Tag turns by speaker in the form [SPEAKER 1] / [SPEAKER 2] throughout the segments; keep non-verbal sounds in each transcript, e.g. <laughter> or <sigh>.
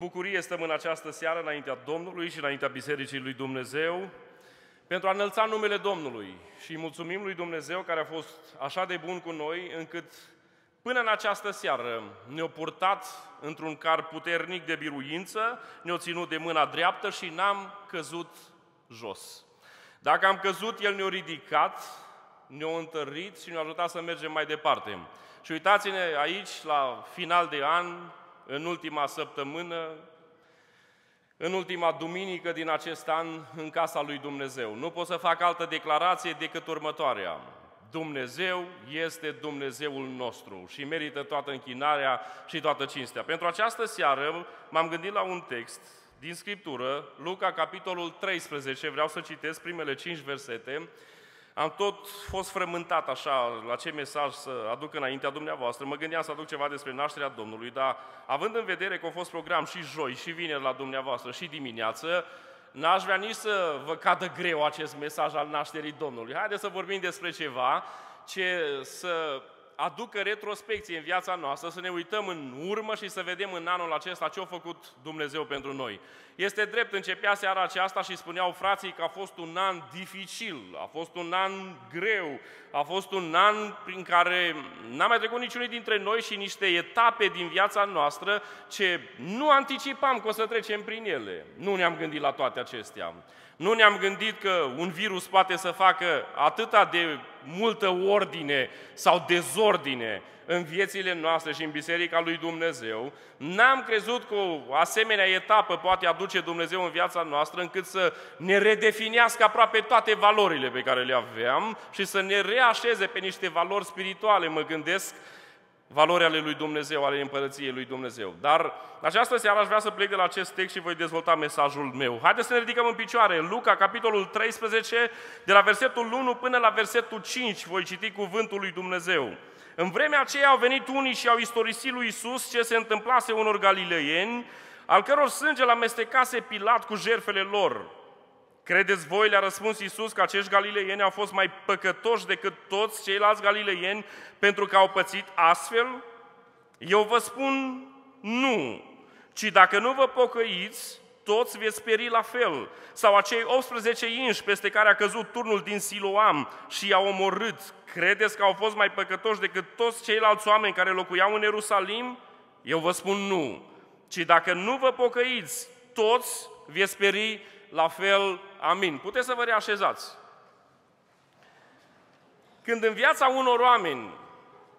[SPEAKER 1] Bucurie stăm în această seară înaintea Domnului și înaintea Bisericii lui Dumnezeu pentru a înălța numele Domnului și mulțumim lui Dumnezeu care a fost așa de bun cu noi încât până în această seară ne-a purtat într-un car puternic de biruință, ne-a ținut de mâna dreaptă și n-am căzut jos. Dacă am căzut, El ne-a ridicat, ne-a întărit și ne-a ajutat să mergem mai departe. Și uitați-ne aici, la final de an, în ultima săptămână, în ultima duminică din acest an, în casa lui Dumnezeu. Nu pot să fac altă declarație decât următoarea. Dumnezeu este Dumnezeul nostru și merită toată închinarea și toată cinstea. Pentru această seară m-am gândit la un text din Scriptură, Luca, capitolul 13, vreau să citesc primele cinci versete, am tot fost frământat așa la ce mesaj să aduc înaintea dumneavoastră. Mă gândeam să aduc ceva despre nașterea Domnului, dar având în vedere că a fost program și joi și vineri la dumneavoastră și dimineață, n-aș vrea nici să vă cadă greu acest mesaj al nașterii Domnului. Haideți să vorbim despre ceva ce să aducă retrospecție în viața noastră, să ne uităm în urmă și să vedem în anul acesta ce a făcut Dumnezeu pentru noi. Este drept, începea seara aceasta și spuneau frații că a fost un an dificil, a fost un an greu, a fost un an prin care n-a mai trecut niciunul dintre noi și niște etape din viața noastră ce nu anticipam că o să trecem prin ele. Nu ne-am gândit la toate acestea. Nu ne-am gândit că un virus poate să facă atâta de multă ordine sau dezordine în viețile noastre și în Biserica lui Dumnezeu. N-am crezut că o asemenea etapă poate aduce Dumnezeu în viața noastră încât să ne redefinească aproape toate valorile pe care le aveam și să ne reașeze pe niște valori spirituale, mă gândesc, valori ale lui Dumnezeu, ale împărăției lui Dumnezeu. Dar această seară aș vrea să plec de la acest text și voi dezvolta mesajul meu. Haideți să ne ridicăm în picioare. În Luca, capitolul 13, de la versetul 1 până la versetul 5, voi citi cuvântul lui Dumnezeu. În vremea aceea au venit unii și au istorisit lui Isus ce se întâmplase unor galileieni, al căror sânge l-amestecase Pilat cu jerfele lor. Credeți voi, le-a răspuns Iisus, că acești galileieni au fost mai păcătoși decât toți ceilalți galileieni pentru că au pățit astfel? Eu vă spun nu, ci dacă nu vă pocăiți, toți veți speri la fel. Sau acei 18 inși peste care a căzut turnul din Siloam și i-a omorât, credeți că au fost mai păcătoși decât toți ceilalți oameni care locuiau în Ierusalim? Eu vă spun nu, ci dacă nu vă pocăiți, toți veți speri la fel, amin. Puteți să vă reașezați. Când în viața unor oameni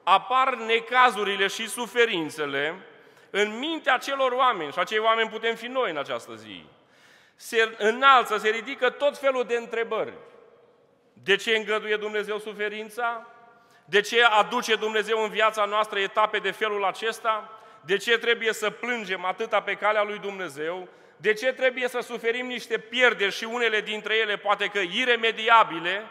[SPEAKER 1] apar necazurile și suferințele, în mintea celor oameni, și acei oameni putem fi noi în această zi, se înalță, se ridică tot felul de întrebări. De ce îngăduie Dumnezeu suferința? De ce aduce Dumnezeu în viața noastră etape de felul acesta? De ce trebuie să plângem atâta pe calea lui Dumnezeu? De ce trebuie să suferim niște pierderi și unele dintre ele poate că iremediabile?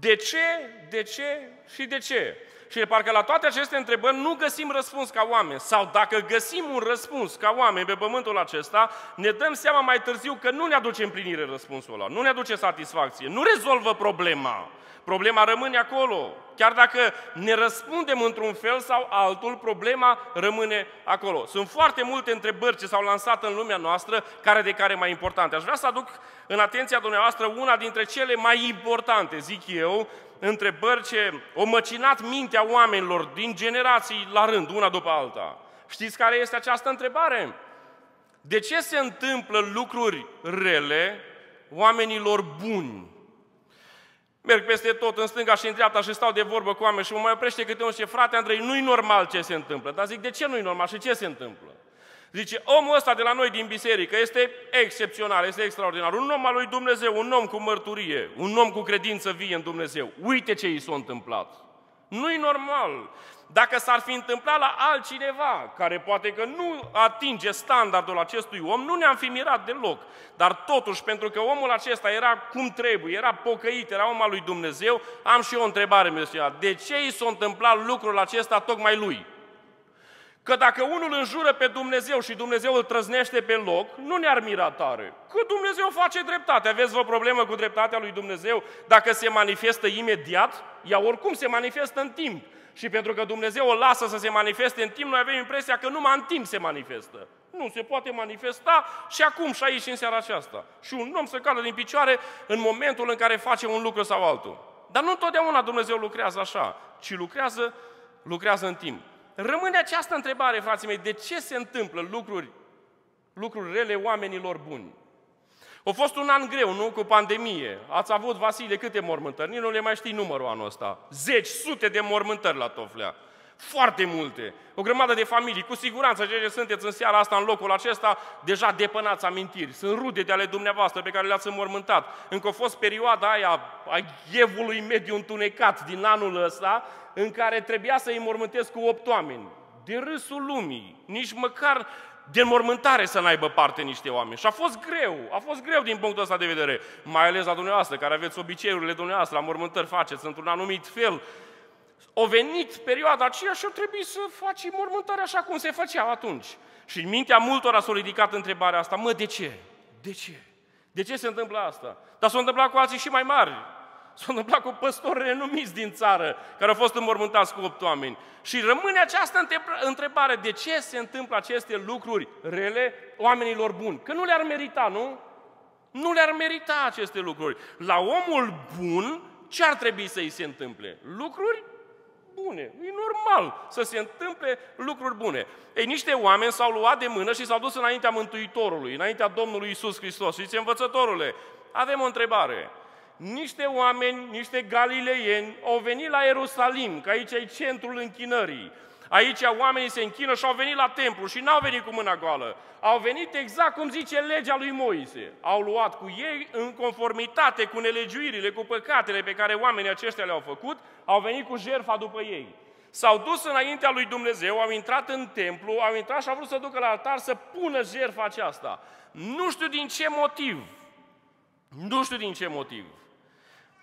[SPEAKER 1] De ce, de ce și de ce? Și parcă la toate aceste întrebări nu găsim răspuns ca oameni. Sau dacă găsim un răspuns ca oameni pe pământul acesta, ne dăm seama mai târziu că nu ne aduce împlinire răspunsul ăla, nu ne aduce satisfacție, nu rezolvă problema. Problema rămâne acolo. Chiar dacă ne răspundem într-un fel sau altul, problema rămâne acolo. Sunt foarte multe întrebări ce s-au lansat în lumea noastră, care de care mai importante. Aș vrea să aduc în atenția dumneavoastră una dintre cele mai importante, zic eu, întrebări ce o măcinat mintea oamenilor din generații la rând, una după alta. Știți care este această întrebare? De ce se întâmplă lucruri rele oamenilor buni? Merg peste tot, în stânga și în dreapta și stau de vorbă cu oameni și mă mai oprește câte unul și frate Andrei, nu-i normal ce se întâmplă. Dar zic, de ce nu-i normal și ce se întâmplă? Zice, omul ăsta de la noi din biserică este excepțional, este extraordinar. Un om al lui Dumnezeu, un om cu mărturie, un om cu credință vie în Dumnezeu. Uite ce i s-a întâmplat. Nu-i normal. Dacă s-ar fi întâmplat la altcineva, care poate că nu atinge standardul acestui om, nu ne-am fi mirat deloc. Dar totuși, pentru că omul acesta era cum trebuie, era pocăit, era om al lui Dumnezeu, am și eu o întrebare, Mesia. De ce i s-a întâmplat lucrul acesta tocmai lui? Că dacă unul înjură pe Dumnezeu și Dumnezeu îl trăznește pe loc, nu ne-ar mira tare. Că Dumnezeu face dreptate. Aveți o problemă cu dreptatea lui Dumnezeu dacă se manifestă imediat? Ea oricum se manifestă în timp. Și pentru că Dumnezeu o lasă să se manifeste în timp, noi avem impresia că numai în timp se manifestă. Nu se poate manifesta și acum și aici în seara aceasta. Și un om să cadă din picioare în momentul în care face un lucru sau altul. Dar nu întotdeauna Dumnezeu lucrează așa, ci lucrează, lucrează în timp. Rămâne această întrebare, frații mei, de ce se întâmplă lucruri, lucruri rele oamenilor buni? A fost un an greu, nu? Cu pandemie. Ați avut, Vasile, câte mormântări? Nici nu le mai știi numărul anul ăsta. Zeci, sute de mormântări la Toflea. Foarte multe. O grămadă de familii. Cu siguranță, cei ce sunteți în seara asta, în locul acesta, deja depănați amintiri. Sunt rude de ale dumneavoastră pe care le-ați înmormântat. Încă a fost perioada aia a evului mediu întunecat din anul ăsta, în care trebuia să îi mormântesc cu opt oameni. De râsul lumii. Nici măcar de înmormântare să n-aibă parte niște oameni. Și a fost greu, a fost greu din punctul ăsta de vedere, mai ales la dumneavoastră, care aveți obiceiurile dumneavoastră, la mormântări faceți într-un anumit fel. O venit perioada aceea și a trebuit să faci mormântări așa cum se făcea atunci. Și în mintea multora s-a ridicat întrebarea asta, mă, de ce? De ce? De ce se întâmplă asta? Dar s-a întâmplat cu alții și mai mari. S-a întâmplat cu păstori renumiți din țară, care au fost înmormântați cu opt oameni. Și rămâne această întrebare, de ce se întâmplă aceste lucruri rele oamenilor buni? Că nu le-ar merita, nu? Nu le-ar merita aceste lucruri. La omul bun, ce ar trebui să îi se întâmple? Lucruri bune. E normal să se întâmple lucruri bune. Ei, niște oameni s-au luat de mână și s-au dus înaintea Mântuitorului, înaintea Domnului Isus Hristos. Și zice, învățătorule, avem o întrebare niște oameni, niște galileieni au venit la Ierusalim, că aici e centrul închinării. Aici oamenii se închină și au venit la templu și n-au venit cu mâna goală. Au venit exact cum zice legea lui Moise. Au luat cu ei în conformitate cu nelegiuirile, cu păcatele pe care oamenii aceștia le-au făcut, au venit cu jertfa după ei. S-au dus înaintea lui Dumnezeu, au intrat în templu, au intrat și au vrut să ducă la altar să pună jertfa aceasta. Nu știu din ce motiv. Nu știu din ce motiv.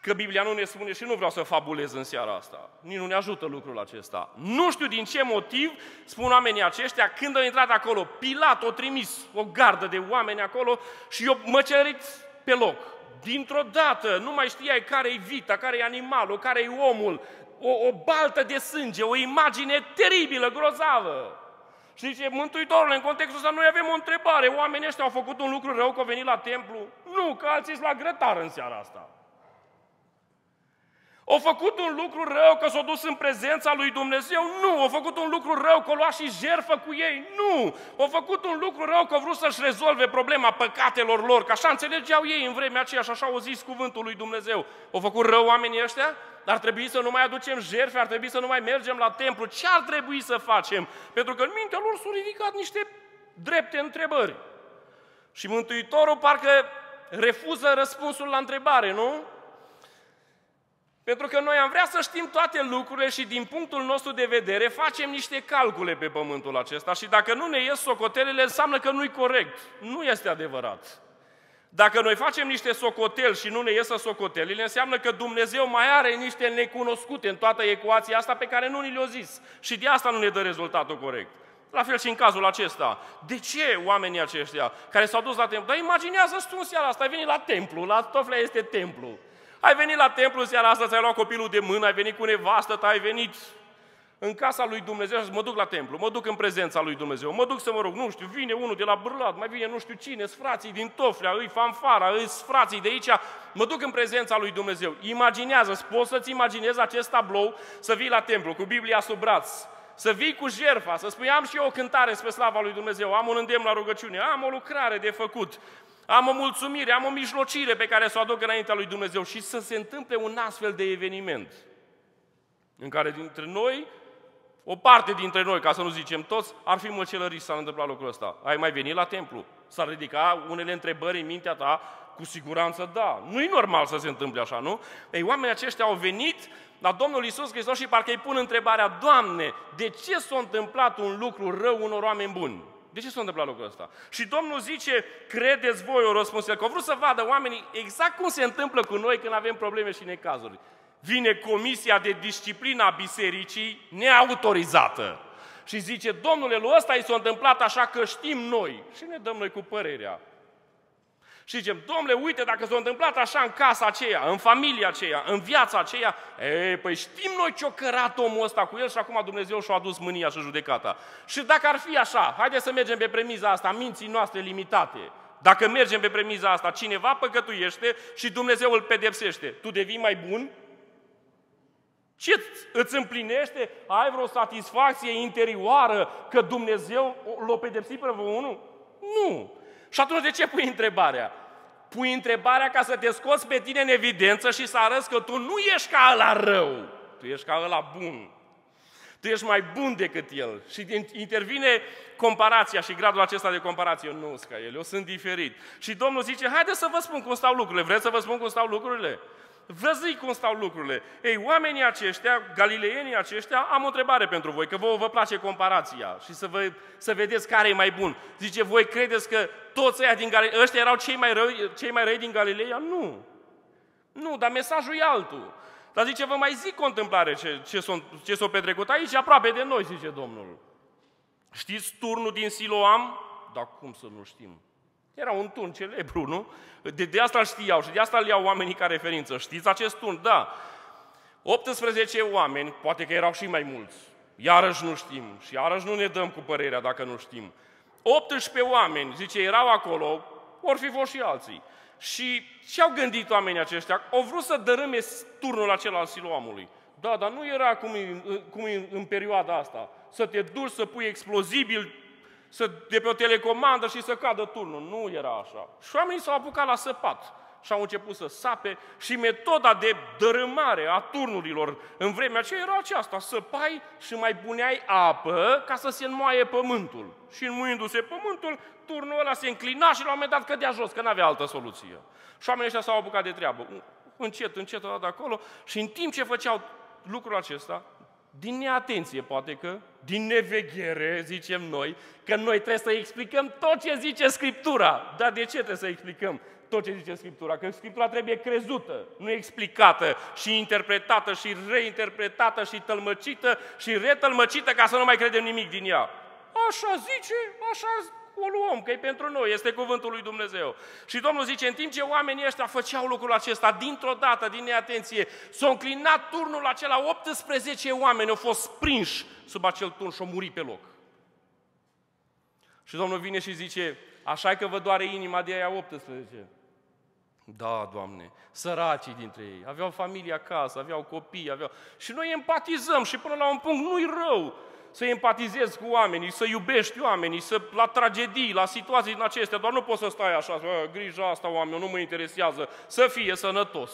[SPEAKER 1] Că Biblia nu ne spune și nu vreau să fabulez în seara asta. Nici nu ne ajută lucrul acesta. Nu știu din ce motiv spun oamenii aceștia, când au intrat acolo, Pilat a trimis o gardă de oameni acolo și eu mă cerit pe loc. Dintr-o dată nu mai știai care e vita, care e animalul, care e omul, o, o baltă de sânge, o imagine teribilă, grozavă. Și zice, Mântuitorule, în contextul ăsta noi avem o întrebare. Oamenii ăștia au făcut un lucru rău că au venit la templu? Nu, că alții sunt la grătar în seara asta. Au făcut un lucru rău că s-au dus în prezența lui Dumnezeu? Nu. Au făcut un lucru rău că au luat și jerfă cu ei? Nu. Au făcut un lucru rău că au vrut să-și rezolve problema păcatelor lor, că așa înțelegeau ei în vremea aceea și așa au zis cuvântul lui Dumnezeu. Au făcut rău oamenii ăștia? Ar trebui să nu mai aducem jerfe, ar trebui să nu mai mergem la templu. Ce ar trebui să facem? Pentru că în mintea lor s-au ridicat niște drepte întrebări. Și Mântuitorul parcă refuză răspunsul la întrebare, nu? Pentru că noi am vrea să știm toate lucrurile și din punctul nostru de vedere facem niște calcule pe pământul acesta și dacă nu ne ies socotelele, înseamnă că nu-i corect. Nu este adevărat. Dacă noi facem niște socoteli și nu ne iesă socotelile, înseamnă că Dumnezeu mai are niște necunoscute în toată ecuația asta pe care nu ni le-a zis. Și de asta nu ne dă rezultatul corect. La fel și în cazul acesta. De ce oamenii aceștia care s-au dus la templu? Dar imaginează-ți tu în seara asta, ai venit la templu, la Toflea este templu. Ai venit la templu seara asta, ți-ai luat copilul de mână, ai venit cu nevastă ta, ai venit în casa lui Dumnezeu și mă duc la templu, mă duc în prezența lui Dumnezeu, mă duc să mă rog, nu știu, vine unul de la Bârlat, mai vine nu știu cine, frații din Toflea, îi fanfara, îi frații de aici, mă duc în prezența lui Dumnezeu. Imaginează, poți să-ți imaginezi acest tablou, să vii la templu cu Biblia sub braț, să vii cu jerfa, să spui am și eu o cântare spre slava lui Dumnezeu, am un îndemn la rugăciune, am o lucrare de făcut, am o mulțumire, am o mijlocire pe care să o aduc înaintea lui Dumnezeu și să se întâmple un astfel de eveniment în care dintre noi, o parte dintre noi, ca să nu zicem toți, ar fi măcelăriți să s-ar întâmpla lucrul ăsta. Ai mai venit la templu? S-ar ridica unele întrebări în mintea ta? Cu siguranță da. Nu e normal să se întâmple așa, nu? Ei, oamenii aceștia au venit la Domnul Isus Hristos și parcă îi pun întrebarea, Doamne, de ce s-a întâmplat un lucru rău unor oameni buni? De ce s-a întâmplat lucrul ăsta? Și Domnul zice, credeți voi, o răspuns el, că au vrut să vadă oamenii exact cum se întâmplă cu noi când avem probleme și necazuri. Vine comisia de disciplină a bisericii neautorizată și zice, domnule, lui ăsta i s-a întâmplat așa că știm noi. Și ne dăm noi cu părerea. Și zicem, domnule, uite, dacă s-a întâmplat așa în casa aceea, în familia aceea, în viața aceea, e, păi știm noi ce-o cărat omul ăsta cu el și acum Dumnezeu și-a adus mânia și judecata. Și dacă ar fi așa, haideți să mergem pe premiza asta, minții noastre limitate. Dacă mergem pe premiza asta, cineva păcătuiește și Dumnezeu îl pedepsește. Tu devii mai bun? Ce îți împlinește? Ai vreo satisfacție interioară că Dumnezeu l-a pedepsit pe unul? Nu. Și atunci de ce pui întrebarea? Pui întrebarea ca să te scoți pe tine în evidență și să arăți că tu nu ești ca ăla rău, tu ești ca ăla bun. Tu ești mai bun decât el. Și intervine comparația și gradul acesta de comparație. Nu sunt ca el, eu sunt diferit. Și Domnul zice, haideți să vă spun cum stau lucrurile. Vreți să vă spun cum stau lucrurile? Vă zic cum stau lucrurile. Ei, oamenii aceștia, galileienii aceștia, am o întrebare pentru voi, că vouă vă place comparația și să, vă, să vedeți care e mai bun. Zice, voi credeți că toți ăia din Galileea, ăștia erau cei mai, răi, cei mai răi din Galileea? Nu. Nu, dar mesajul e altul. Dar zice, vă mai zic o întâmplare ce, ce, s-a, ce s-a petrecut aici, aproape de noi, zice Domnul. Știți turnul din Siloam? Dar cum să nu știm? Era un turn celebru, nu? De, de asta știau și de asta îl iau oamenii ca referință. Știți acest turn? Da. 18 oameni, poate că erau și mai mulți. Iarăși nu știm și iarăși nu ne dăm cu părerea dacă nu știm. 18 oameni, zice, erau acolo, vor fi fost și alții. Și ce au gândit oamenii aceștia? Au vrut să dărâme turnul acela al siloamului. Da, dar nu era cum e, cum e în perioada asta. Să te duci să pui explozibil să, de pe o telecomandă și să cadă turnul. Nu era așa. Și oamenii s-au apucat la săpat și au început să sape și metoda de dărâmare a turnurilor în vremea aceea era aceasta, săpai și mai puneai apă ca să se înmoaie pământul. Și înmuindu-se pământul, turnul ăla se înclina și la un moment dat cădea jos, că n-avea altă soluție. Și oamenii ăștia s-au apucat de treabă. Încet, încet, de acolo și în timp ce făceau lucrul acesta, din neatenție, poate că, din neveghere, zicem noi, că noi trebuie să explicăm tot ce zice Scriptura. Dar de ce trebuie să explicăm tot ce zice Scriptura? Că Scriptura trebuie crezută, nu explicată și interpretată și reinterpretată și tălmăcită și retălmăcită ca să nu mai credem nimic din ea. Așa zice, așa o luăm, că e pentru noi, este cuvântul lui Dumnezeu. Și Domnul zice, în timp ce oamenii ăștia făceau lucrul acesta, dintr-o dată, din neatenție, s-a înclinat turnul acela, 18 oameni au fost prinși sub acel turn și au murit pe loc. Și Domnul vine și zice, așa că vă doare inima de aia 18. Da, Doamne, săracii dintre ei, aveau familie acasă, aveau copii, aveau... Și noi empatizăm și până la un punct nu-i rău să empatizezi cu oamenii, să iubești oamenii, să, la tragedii, la situații din acestea, doar nu poți să stai așa, să, grija asta oameni, nu mă interesează, să fie sănătos.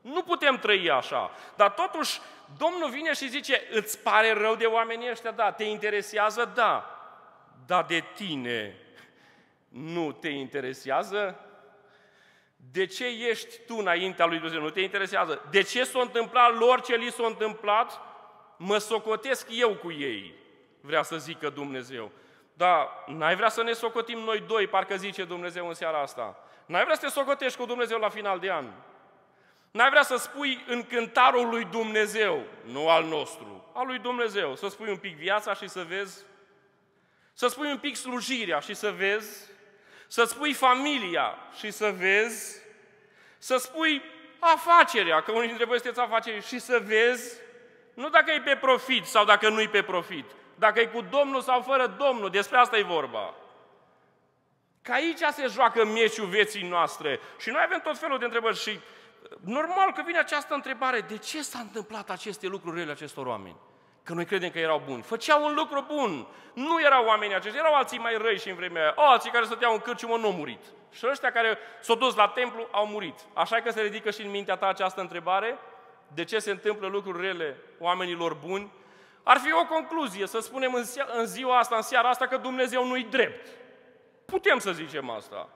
[SPEAKER 1] Nu putem trăi așa. Dar totuși, Domnul vine și zice, îți pare rău de oamenii ăștia? Da. Te interesează? Da. Dar de tine nu te interesează? De ce ești tu înaintea lui Dumnezeu? Nu te interesează. De ce s-a întâmplat lor ce li s-a întâmplat? Mă socotesc eu cu ei, vrea să zică Dumnezeu. Dar n-ai vrea să ne socotim noi doi, parcă zice Dumnezeu în seara asta. N-ai vrea să te socotești cu Dumnezeu la final de an. N-ai vrea să spui în cântarul lui Dumnezeu, nu al nostru, al lui Dumnezeu, să spui un pic viața și să vezi, să spui un pic slujirea și să vezi, să spui familia și să vezi, să spui afacerea, că unii dintre voi sunteți afaceri și să vezi nu dacă e pe profit sau dacă nu e pe profit. Dacă e cu Domnul sau fără Domnul, despre asta e vorba. Că aici se joacă meciul vieții noastre. Și noi avem tot felul de întrebări și normal că vine această întrebare, de ce s-a întâmplat aceste lucruri rele acestor oameni? Că noi credem că erau buni. Făceau un lucru bun. Nu erau oamenii aceștia, erau alții mai răi și în vremea aia. Alții care stăteau în cârciumă nu au murit. Și ăștia care s-au dus la templu au murit. Așa că se ridică și în mintea ta această întrebare? De ce se întâmplă lucruri rele oamenilor buni, ar fi o concluzie să spunem în ziua asta, în seara asta, că Dumnezeu nu-i drept. Putem să zicem asta.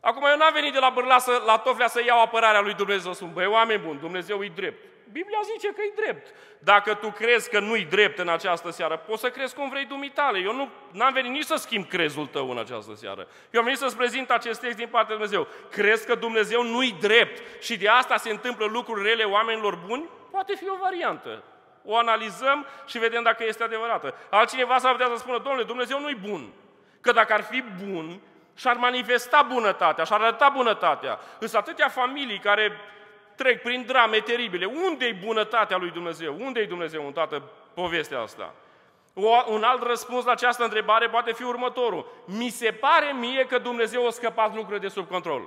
[SPEAKER 1] Acum eu n-am venit de la Bârlasă, la Toflea să iau apărarea lui Dumnezeu, să spun, băi, oameni buni, Dumnezeu e drept. Biblia zice că e drept. Dacă tu crezi că nu-i drept în această seară, poți să crezi cum vrei dumitale. Eu nu am venit nici să schimb crezul tău în această seară. Eu am venit să-ți prezint acest text din partea lui Dumnezeu. Crezi că Dumnezeu nu-i drept și de asta se întâmplă lucruri rele oamenilor buni? Poate fi o variantă. O analizăm și vedem dacă este adevărată. Altcineva s-ar putea să spună, domnule, Dumnezeu nu-i bun. Că dacă ar fi bun, și-ar manifesta bunătatea, și-ar arăta bunătatea. Însă atâtea familii care trec prin drame teribile. Unde-i bunătatea lui Dumnezeu? Unde-i Dumnezeu în toată povestea asta? O, un alt răspuns la această întrebare poate fi următorul. Mi se pare mie că Dumnezeu a scăpat lucrurile de sub control.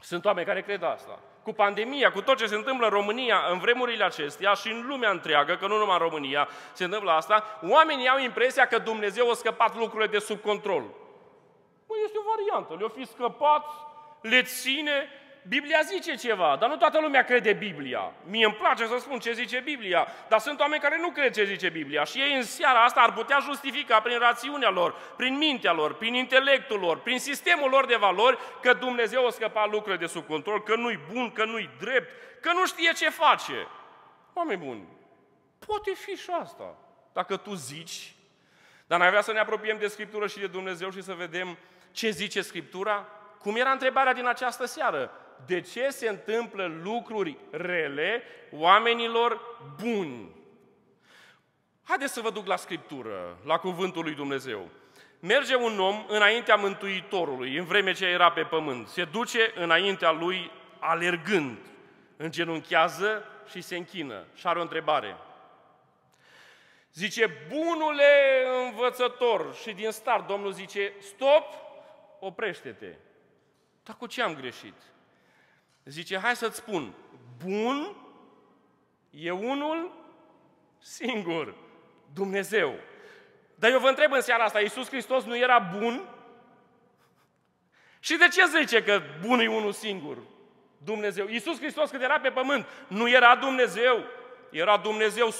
[SPEAKER 1] Sunt oameni care cred asta. Cu pandemia, cu tot ce se întâmplă în România în vremurile acestea și în lumea întreagă, că nu numai în România se întâmplă asta, oamenii au impresia că Dumnezeu a scăpat lucrurile de sub control. Bă, este o variantă. Le-o fi scăpat, le ține, Biblia zice ceva, dar nu toată lumea crede Biblia. Mie îmi place să spun ce zice Biblia, dar sunt oameni care nu cred ce zice Biblia și ei în seara asta ar putea justifica prin rațiunea lor, prin mintea lor, prin intelectul lor, prin sistemul lor de valori că Dumnezeu a scăpat lucrurile de sub control, că nu-i bun, că nu-i drept, că nu știe ce face. Oameni buni, poate fi și asta, dacă tu zici, dar noi vrea să ne apropiem de Scriptură și de Dumnezeu și să vedem ce zice Scriptura? Cum era întrebarea din această seară? De ce se întâmplă lucruri rele oamenilor buni. Haideți să vă duc la Scriptură, la Cuvântul lui Dumnezeu. Merge un om înaintea Mântuitorului, în vreme ce era pe pământ. Se duce înaintea lui alergând, îngenunchează și se închină. Și are o întrebare. Zice, bunule învățător, și din start Domnul zice, stop, oprește-te. Dar cu ce am greșit? Zice, hai să-ți spun, bun e unul singur, Dumnezeu. Dar eu vă întreb în seara asta, Iisus Hristos nu era bun? Și de ce zice că bun e unul singur? Dumnezeu. Iisus Hristos când era pe pământ, nu era Dumnezeu, era Dumnezeu 100%.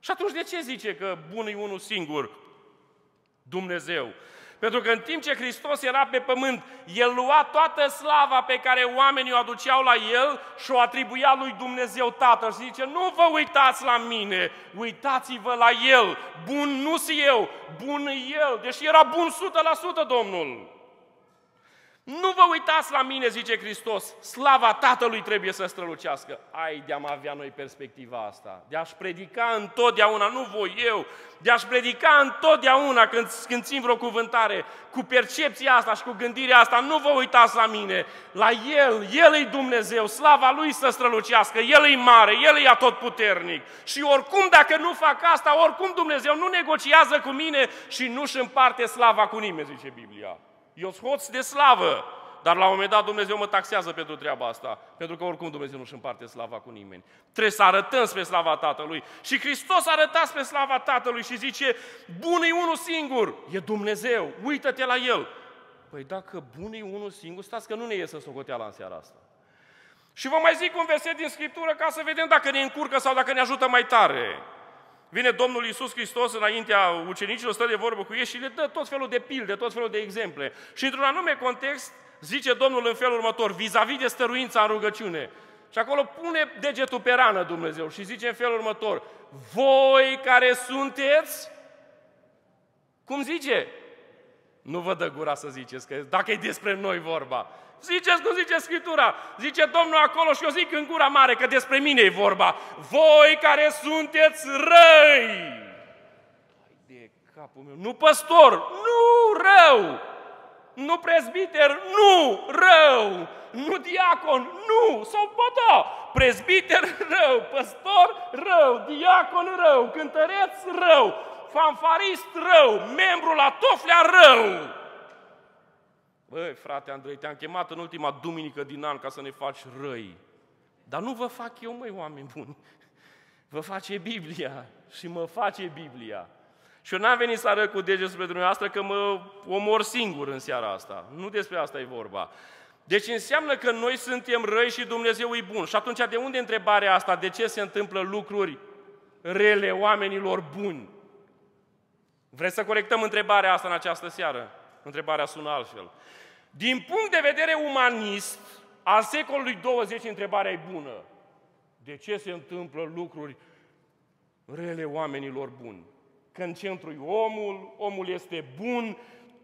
[SPEAKER 1] Și atunci de ce zice că bun e unul singur? Dumnezeu. Pentru că în timp ce Hristos era pe pământ, El lua toată slava pe care oamenii o aduceau la El și o atribuia lui Dumnezeu Tatăl. Și zice, nu vă uitați la mine, uitați-vă la El. Bun nu sunt eu, bun e El. Deși era bun 100% Domnul. Nu vă uitați la mine, zice Hristos, slava Tatălui trebuie să strălucească. Ai de-am avea noi perspectiva asta, de a-și predica întotdeauna, nu voi eu, de a-și predica întotdeauna când, când țin vreo cuvântare, cu percepția asta și cu gândirea asta, nu vă uitați la mine, la El, El e Dumnezeu, slava Lui să strălucească, El e mare, El e atotputernic. Și oricum dacă nu fac asta, oricum Dumnezeu nu negociază cu mine și nu-și împarte slava cu nimeni, zice Biblia. Eu sunt hoț de slavă, dar la un moment dat Dumnezeu mă taxează pentru treaba asta, pentru că oricum Dumnezeu nu-și împarte slava cu nimeni. Trebuie să arătăm spre slava Tatălui. Și Hristos arăta spre slava Tatălui și zice, bun e unul singur, e Dumnezeu, uită-te la El. Păi dacă bun e unul singur, stați că nu ne iese socoteala în seara asta. Și vă mai zic un verset din Scriptură ca să vedem dacă ne încurcă sau dacă ne ajută mai tare. Vine Domnul Iisus Hristos înaintea ucenicilor, stă de vorbă cu ei și le dă tot felul de pilde, tot felul de exemple. Și într-un anume context zice Domnul în felul următor, vis-a-vis de stăruința în rugăciune. Și acolo pune degetul pe rană Dumnezeu și zice în felul următor, voi care sunteți, cum zice? Nu vă dă gura să ziceți, că dacă e despre noi vorba. Ziceți cum zice Scriptura. Zice Domnul acolo și eu zic în gura mare că despre mine e vorba. Voi care sunteți răi. de capul meu. Nu păstor, nu rău. Nu prezbiter, nu rău. Nu diacon, nu. Sau bă da, prezbiter rău, păstor rău, diacon rău, cântăreț rău, fanfarist rău, membru la toflea rău. Băi, frate Andrei, te-am chemat în ultima duminică din an ca să ne faci răi. Dar nu vă fac eu, măi, oameni buni. Vă face Biblia și mă face Biblia. Și eu n-am venit să arăt cu degetul spre dumneavoastră că mă omor singur în seara asta. Nu despre asta e vorba. Deci înseamnă că noi suntem răi și Dumnezeu e bun. Și atunci de unde întrebarea asta? De ce se întâmplă lucruri rele oamenilor buni? Vreți să corectăm întrebarea asta în această seară? Întrebarea sună altfel. Din punct de vedere umanist, al secolului 20, întrebarea e bună. De ce se întâmplă lucruri rele oamenilor buni? Că în centru e omul, omul este bun,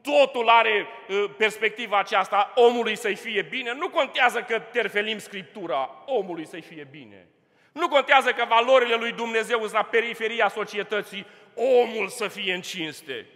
[SPEAKER 1] totul are uh, perspectiva aceasta, omului să-i fie bine. Nu contează că terfelim Scriptura, omului să-i fie bine. Nu contează că valorile lui Dumnezeu sunt la periferia societății, omul să fie în cinste.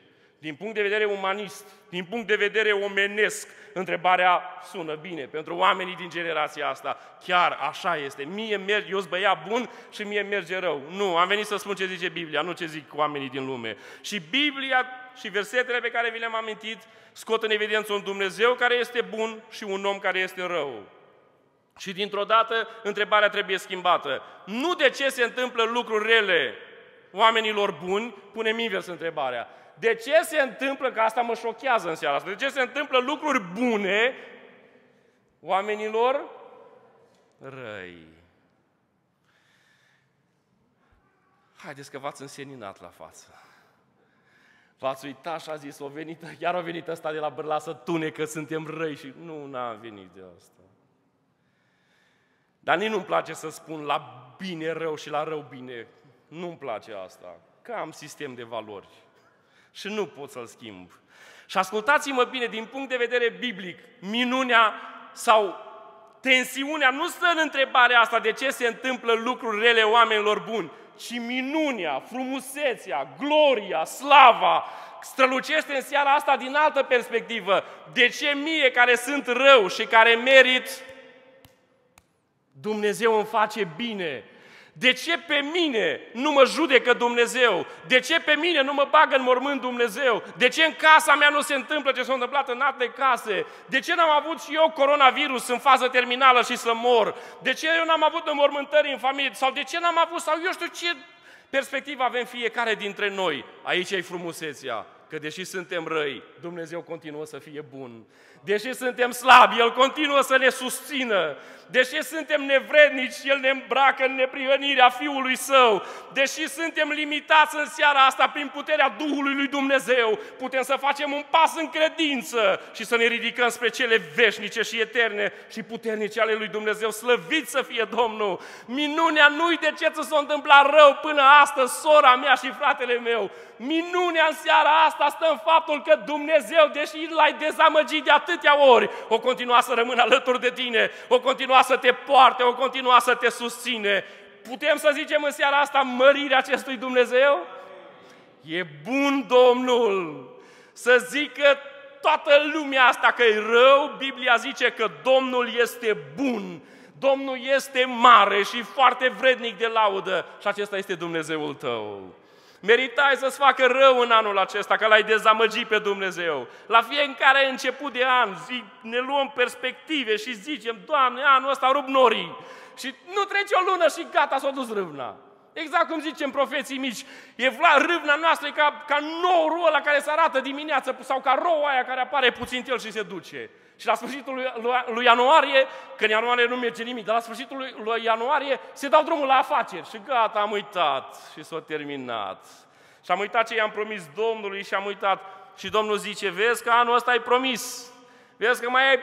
[SPEAKER 1] Din punct de vedere umanist, din punct de vedere omenesc, întrebarea sună bine pentru oamenii din generația asta. Chiar așa este. Mie merge, eu băiat bun și mie merge rău. Nu, am venit să spun ce zice Biblia, nu ce zic oamenii din lume. Și Biblia și versetele pe care vi le-am amintit scot în evidență un Dumnezeu care este bun și un om care este rău. Și dintr-o dată întrebarea trebuie schimbată. Nu de ce se întâmplă lucruri rele oamenilor buni, punem invers întrebarea. De ce se întâmplă, că asta mă șochează în seara asta, de ce se întâmplă lucruri bune oamenilor răi? Haideți că v-ați înseninat la față. V-ați uitat și a zis, o venit, iar a venit ăsta de la bărla să tune că suntem răi și nu, n-am venit de asta. Dar nici nu-mi place să spun la bine rău și la rău bine. Nu-mi place asta. Că am sistem de valori și nu pot să-l schimb. Și ascultați-mă bine, din punct de vedere biblic, minunea sau tensiunea nu stă în întrebarea asta de ce se întâmplă lucruri rele oamenilor buni, ci minunea, frumusețea, gloria, slava, strălucește în seara asta din altă perspectivă. De ce mie care sunt rău și care merit, Dumnezeu îmi face bine? De ce pe mine nu mă judecă Dumnezeu? De ce pe mine nu mă bagă în mormânt Dumnezeu? De ce în casa mea nu se întâmplă ce s-a întâmplat în alte case? De ce n-am avut și eu coronavirus în fază terminală și să mor? De ce eu n-am avut înmormântări în familie? Sau de ce n-am avut, sau eu știu ce perspectivă avem fiecare dintre noi? Aici e frumusețea, că deși suntem răi, Dumnezeu continuă să fie bun. Deși suntem slabi, El continuă să ne susțină. Deși suntem nevrednici, El ne îmbracă în neprihănirea Fiului Său. Deși suntem limitați în seara asta prin puterea Duhului lui Dumnezeu, putem să facem un pas în credință și să ne ridicăm spre cele veșnice și eterne și puternice ale lui Dumnezeu. Slăvit să fie Domnul! Minunea nu-i de ce ți s-a întâmplat rău până astăzi, sora mea și fratele meu. Minunea în seara asta stă în faptul că Dumnezeu, deși l-ai dezamăgit de atâtea ori, o continua să rămână alături de tine, o continua să te poarte, o continua să te susține. Putem să zicem în seara asta mărirea acestui Dumnezeu? E bun Domnul să zică toată lumea asta că e rău, Biblia zice că Domnul este bun, Domnul este mare și foarte vrednic de laudă și acesta este Dumnezeul tău. Meritai să-ți facă rău în anul acesta, că l-ai dezamăgit pe Dumnezeu. La fiecare început de an zi, ne luăm perspective și zicem, Doamne, anul ăsta rup norii. Și nu trece o lună și gata, s-a dus râvna. Exact cum zicem profeții mici, e vla, râvna noastră e ca, ca norul ăla care se arată dimineață sau ca roua aia care apare puțin el și se duce. Și la sfârșitul lui, lui, lui ianuarie, că în ianuarie nu merge nimic, dar la sfârșitul lui, lui ianuarie se dau drumul la afaceri și gata, am uitat și s-a terminat. Și am uitat ce i-am promis Domnului și am uitat. Și Domnul zice, vezi că anul ăsta ai promis. Vezi că mai ai 3-4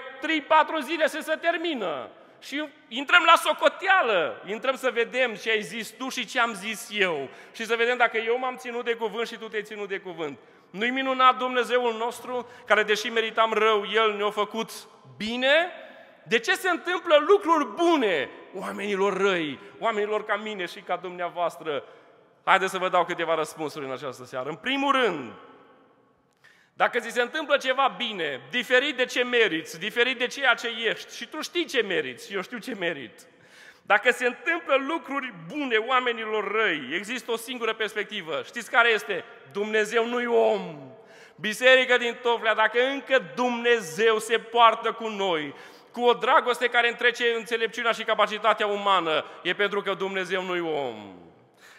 [SPEAKER 1] zile să se termină. Și intrăm la socoteală, intrăm să vedem ce ai zis tu și ce am zis eu. Și să vedem dacă eu m-am ținut de cuvânt și tu te-ai ținut de cuvânt. Nu-i minunat Dumnezeul nostru, care deși meritam rău, El ne-a făcut bine? De ce se întâmplă lucruri bune oamenilor răi, oamenilor ca mine și ca dumneavoastră? Haideți să vă dau câteva răspunsuri în această seară. În primul rând, dacă ți se întâmplă ceva bine, diferit de ce meriți, diferit de ceea ce ești, și tu știi ce meriți, eu știu ce merit, dacă se întâmplă lucruri bune oamenilor răi, există o singură perspectivă. Știți care este? Dumnezeu nu-i om. Biserică din Toflea, dacă încă Dumnezeu se poartă cu noi, cu o dragoste care întrece înțelepciunea și capacitatea umană, e pentru că Dumnezeu nu-i om.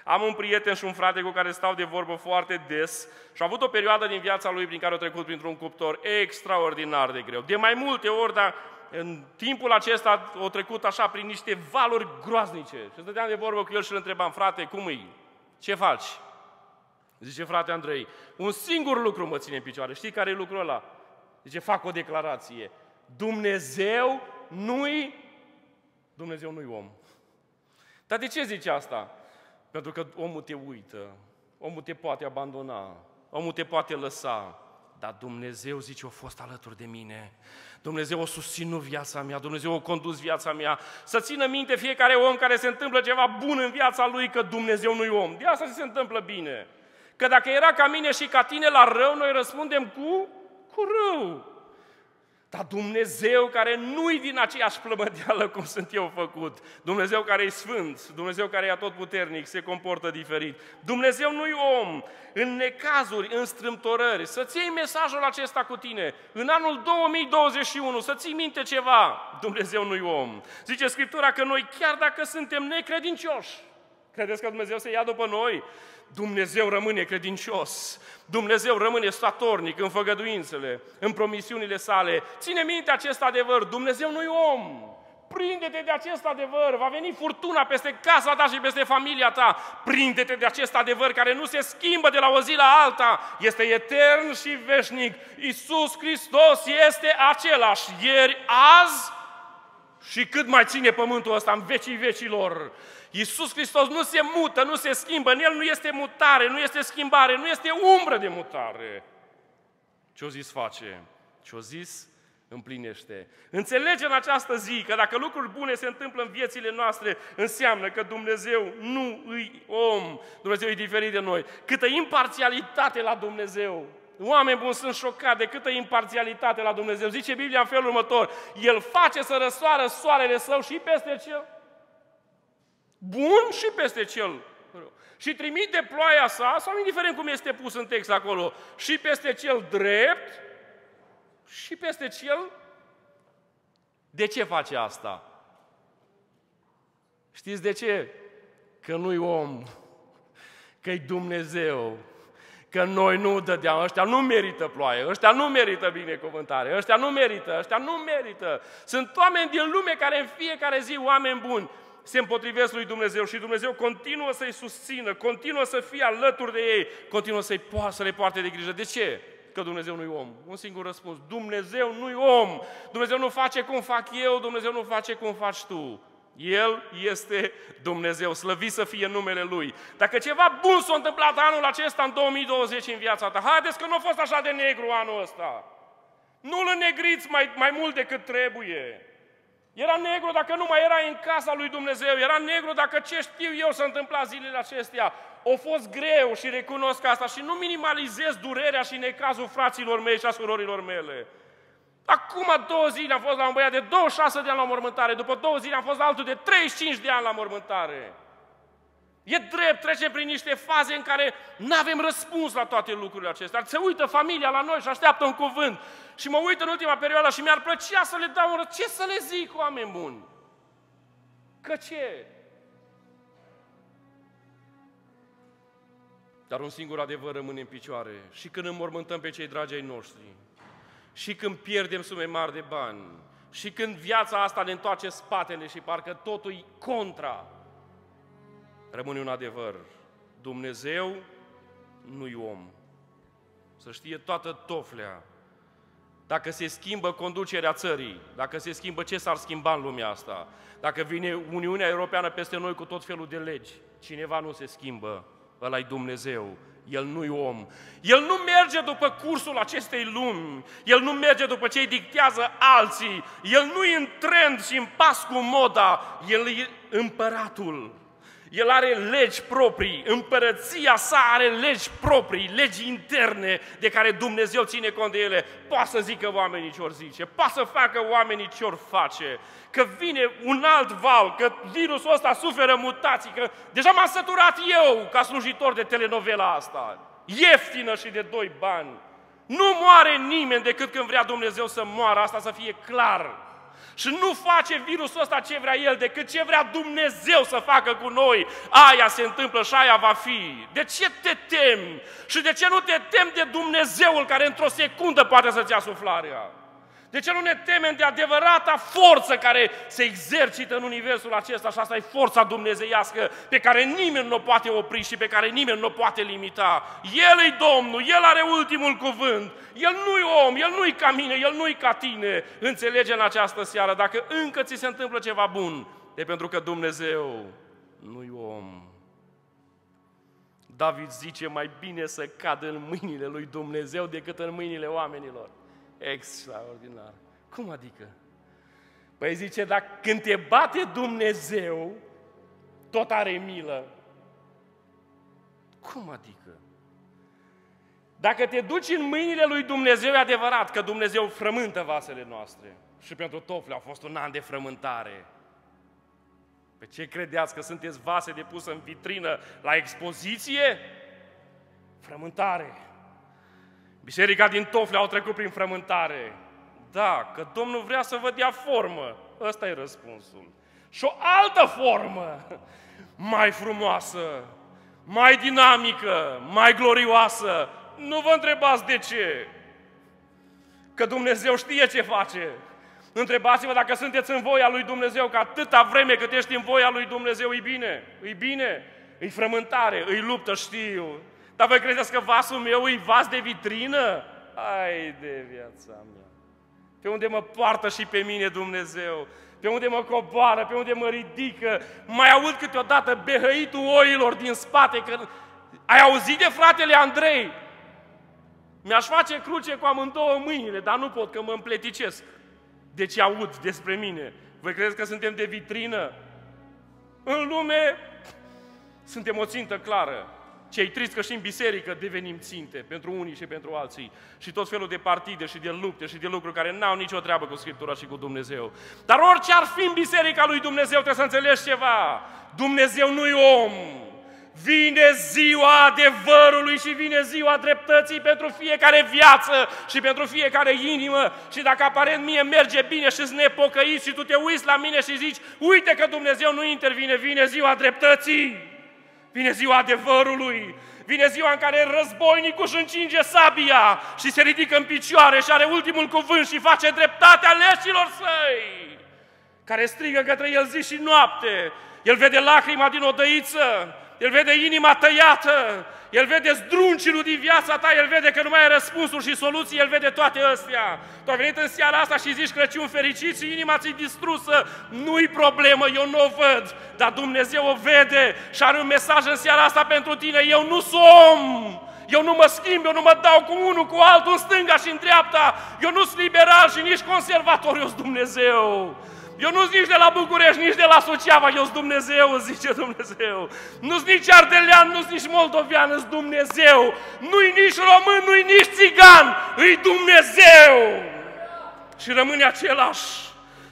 [SPEAKER 1] Am un prieten și un frate cu care stau de vorbă foarte des și a avut o perioadă din viața lui prin care a trecut printr-un cuptor extraordinar de greu. De mai multe ori, dar în timpul acesta o trecut așa prin niște valuri groaznice. Și stăteam de vorbă cu el și îl întrebam, frate, cum e? Ce faci? Zice frate Andrei, un singur lucru mă ține în picioare. Știi care e lucrul ăla? Zice, fac o declarație. Dumnezeu nu-i Dumnezeu nu-i om. Dar de ce zice asta? Pentru că omul te uită, omul te poate abandona, omul te poate lăsa, dar Dumnezeu, zice, a fost alături de mine. Dumnezeu a susținut viața mea, Dumnezeu a condus viața mea. Să țină minte fiecare om care se întâmplă ceva bun în viața lui că Dumnezeu nu-i om. De asta se întâmplă bine. Că dacă era ca mine și ca tine la rău, noi răspundem cu, cu rău. Dar Dumnezeu care nu-i din aceeași plămădeală cum sunt eu făcut, Dumnezeu care e sfânt, Dumnezeu care e atotputernic, se comportă diferit. Dumnezeu nu-i om în necazuri, în strâmtorări. Să-ți iei mesajul acesta cu tine. În anul 2021, să ții minte ceva. Dumnezeu nu-i om. Zice Scriptura că noi, chiar dacă suntem necredincioși, credeți că Dumnezeu se ia după noi? Dumnezeu rămâne credincios, Dumnezeu rămâne statornic în făgăduințele, în promisiunile sale. Ține minte acest adevăr, Dumnezeu nu-i om. Prinde-te de acest adevăr, va veni furtuna peste casa ta și peste familia ta. Prinde-te de acest adevăr care nu se schimbă de la o zi la alta. Este etern și veșnic. Iisus Hristos este același ieri, azi și cât mai ține pământul ăsta în vecii vecilor. Iisus Hristos nu se mută, nu se schimbă, în El nu este mutare, nu este schimbare, nu este umbră de mutare. Ce-o zis face? Ce-o zis împlinește. Înțelege în această zi că dacă lucruri bune se întâmplă în viețile noastre, înseamnă că Dumnezeu nu îi om, Dumnezeu e diferit de noi. Câtă imparțialitate la Dumnezeu, Oameni buni sunt șocați de câtă imparțialitate la Dumnezeu. Zice Biblia în felul următor, El face să răsoară soarele său și peste cel bun și peste cel rău. Și trimite ploaia sa, sau indiferent cum este pus în text acolo, și peste cel drept și peste cel... De ce face asta? Știți de ce? Că nu-i om, că-i Dumnezeu, că noi nu dădeam, ăștia nu merită ploaie, ăștia nu merită binecuvântare, ăștia nu merită, ăștia nu merită. Sunt oameni din lume care în fiecare zi, oameni buni, se împotrivesc lui Dumnezeu și Dumnezeu continuă să-i susțină, continuă să fie alături de ei, continuă să-i po- să le poarte de grijă. De ce? Că Dumnezeu nu-i om. Un singur răspuns. Dumnezeu nu-i om. Dumnezeu nu face cum fac eu, Dumnezeu nu face cum faci tu. El este Dumnezeu, slăvit să fie numele Lui. Dacă ceva bun s-a întâmplat anul acesta, în 2020, în viața ta, haideți că nu a fost așa de negru anul ăsta. Nu-l înnegriți mai, mai mult decât trebuie. Era negru dacă nu mai era în casa lui Dumnezeu, era negru dacă ce știu eu să întâmpla zilele acestea. O fost greu și recunosc asta și nu minimalizez durerea și necazul fraților mei și a surorilor mele. Acum două zile am fost la un băiat de 26 de ani la mormântare, după două zile am fost la altul de 35 de ani la mormântare. E drept, trecem prin niște faze în care nu avem răspuns la toate lucrurile acestea. Se uită familia la noi și așteaptă un cuvânt. Și mă uit în ultima perioadă și mi-ar plăcea să le dau un răspuns. Ce să le zic, oameni buni? Că ce? Dar un singur adevăr rămâne în picioare. Și când înmormântăm pe cei dragi ai noștri, și când pierdem sume mari de bani, și când viața asta ne întoarce spatele și parcă totul e contra, rămâne un adevăr. Dumnezeu nu-i om. Să știe toată toflea. Dacă se schimbă conducerea țării, dacă se schimbă ce s-ar schimba în lumea asta, dacă vine Uniunea Europeană peste noi cu tot felul de legi, cineva nu se schimbă, ăla e Dumnezeu, el nu-i om. El nu merge după cursul acestei lumi. El nu merge după ce îi dictează alții. El nu e în trend și în pas cu moda. El e împăratul. El are legi proprii, împărăția sa are legi proprii, legi interne de care Dumnezeu ține cont de ele. Poate să zică oamenii ce or zice, poate să facă oamenii ce or face, că vine un alt val, că virusul ăsta suferă mutații, că deja m-am săturat eu ca slujitor de telenovela asta, ieftină și de doi bani. Nu moare nimeni decât când vrea Dumnezeu să moară, asta să fie clar. Și nu face virusul ăsta ce vrea el, decât ce vrea Dumnezeu să facă cu noi. Aia se întâmplă și aia va fi. De ce te temi? Și de ce nu te temi de Dumnezeul care într-o secundă poate să-ți ia suflarea? De ce nu ne temem de adevărata forță care se exercită în universul acesta și asta e forța dumnezeiască pe care nimeni nu o poate opri și pe care nimeni nu o poate limita. El e Domnul, El are ultimul cuvânt. El nu-i om, El nu-i ca mine, El nu-i ca tine. Înțelege în această seară, dacă încă ți se întâmplă ceva bun, e pentru că Dumnezeu nu-i om. David zice, mai bine să cadă în mâinile lui Dumnezeu decât în mâinile oamenilor. Extraordinar. Cum adică? Păi zice, dacă când te bate Dumnezeu, tot are milă. Cum adică? Dacă te duci în mâinile lui Dumnezeu, e adevărat că Dumnezeu frământă vasele noastre. Și pentru Tofle a fost un an de frământare. Pe ce credeați că sunteți vase de pus în vitrină la expoziție? Frământare. Biserica din Tofle au trecut prin frământare. Da, că Domnul vrea să vă dea formă. Ăsta e răspunsul. Și o altă formă, mai frumoasă, mai dinamică, mai glorioasă. Nu vă întrebați de ce. Că Dumnezeu știe ce face. Întrebați-vă dacă sunteți în voia lui Dumnezeu, că atâta vreme cât ești în voia lui Dumnezeu, e bine, e bine, e frământare, e luptă, știu. Dar voi credeți că vasul meu e vas de vitrină? Ai de viața mea! Pe unde mă poartă și pe mine Dumnezeu, pe unde mă coboară, pe unde mă ridică. Mai aud câteodată behăitul oilor din spate, că ai auzit de fratele Andrei? Mi-aș face cruce cu amândouă mâinile, dar nu pot, că mă împleticesc. Deci aud despre mine. Voi credeți că suntem de vitrină? În lume suntem o țintă clară. Cei triți că și în biserică devenim ținte pentru unii și pentru alții. Și tot felul de partide și de lupte și de lucruri care n-au nicio treabă cu Scriptura și cu Dumnezeu. Dar orice ar fi în biserica lui Dumnezeu, trebuie să înțelegi ceva. Dumnezeu nu-i om. Vine ziua adevărului și vine ziua dreptății pentru fiecare viață și pentru fiecare inimă. Și dacă aparent mie merge bine și sunt nepocăit și tu te uiți la mine și zici, uite că Dumnezeu nu intervine, vine ziua dreptății. Vine ziua adevărului, vine ziua în care războinicul își încinge sabia și se ridică în picioare și are ultimul cuvânt și face dreptate aleșilor săi, care strigă către el zi și noapte. El vede lacrima din odăiță, el vede inima tăiată, el vede zdruncilul din viața ta, El vede că nu mai ai răspunsuri și soluții, El vede toate astea. Tu ai venit în seara asta și zici Crăciun fericit și inima ți distrusă. Nu-i problemă, eu nu o văd, dar Dumnezeu o vede și are un mesaj în seara asta pentru tine. Eu nu sunt om, eu nu mă schimb, eu nu mă dau cu unul, cu altul, în stânga și în dreapta. Eu nu sunt liberal și nici conservator, eu sunt Dumnezeu. Eu nu zici de la București, nici de la Suceava, eu sunt Dumnezeu, zice Dumnezeu. Nu-s nici ardelean, nu-s nici moldovean, sunt Dumnezeu. Nu-i nici român, nu-i nici țigan, îi Dumnezeu. Și rămâne același.